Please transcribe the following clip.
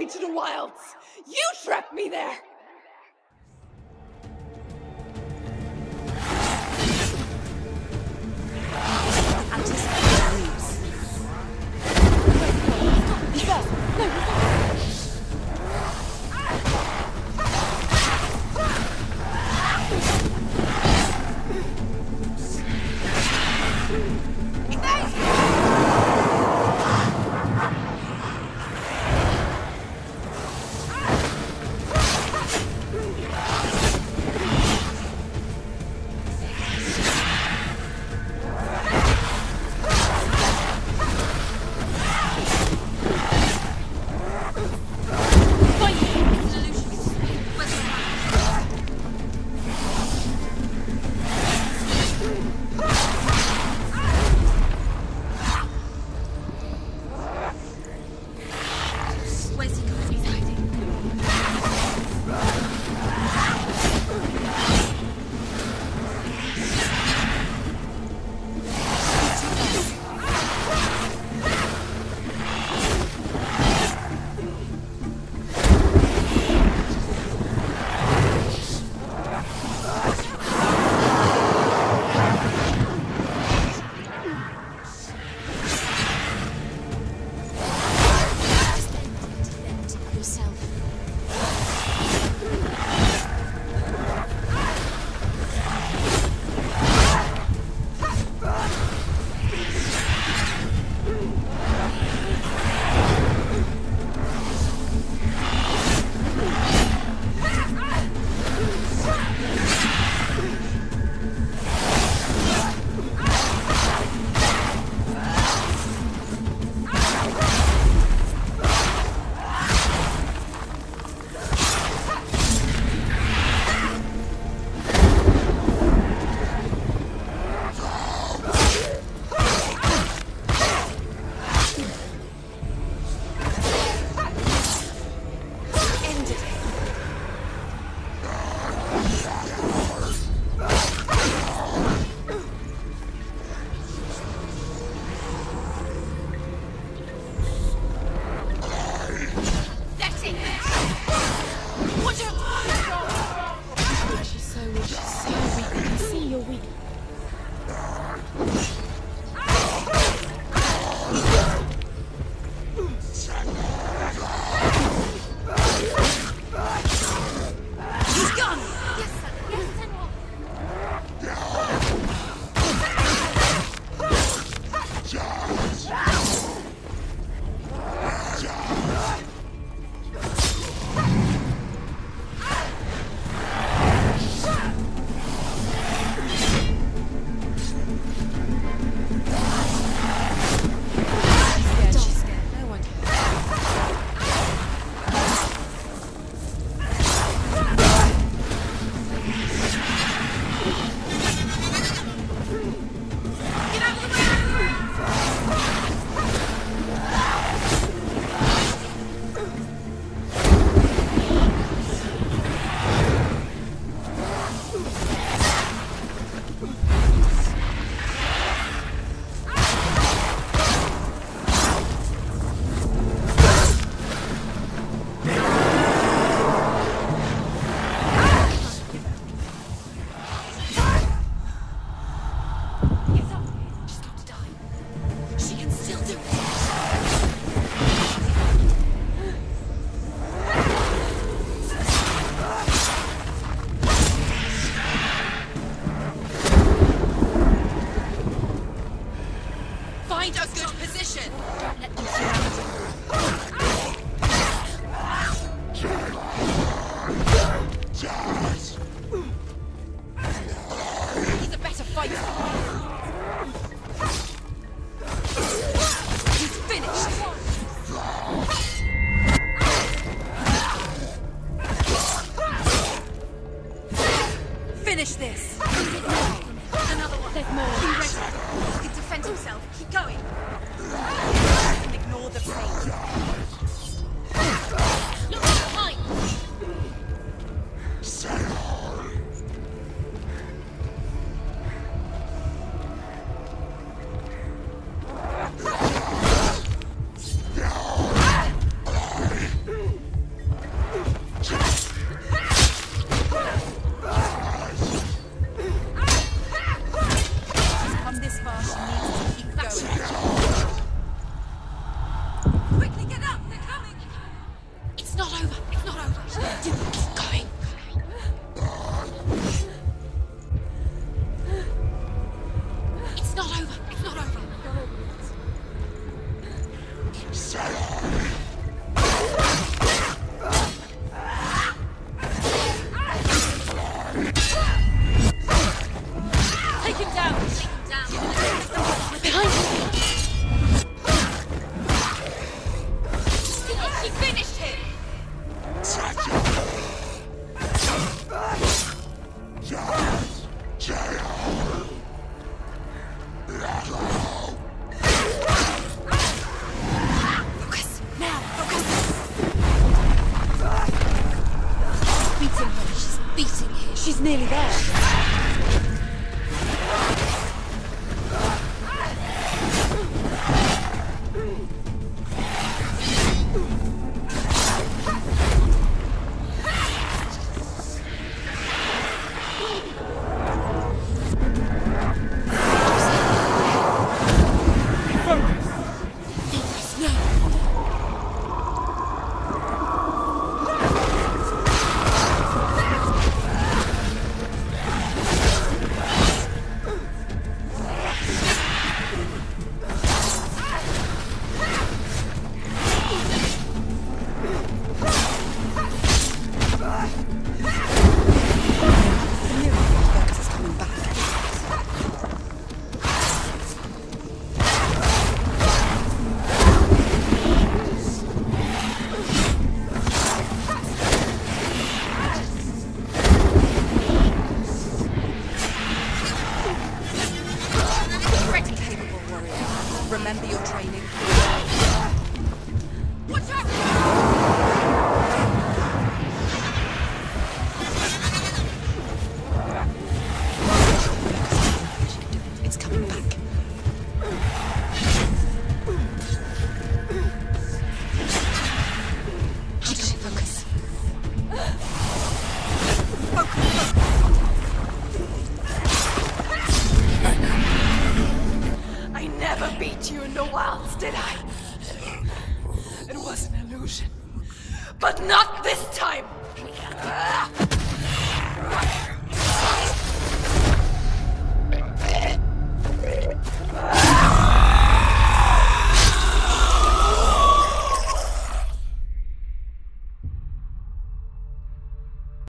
me to the wilds. You trapped me there. Finish this. Another one. Be ready. He can defend himself. Keep going. Ignore the pain. She's nearly there.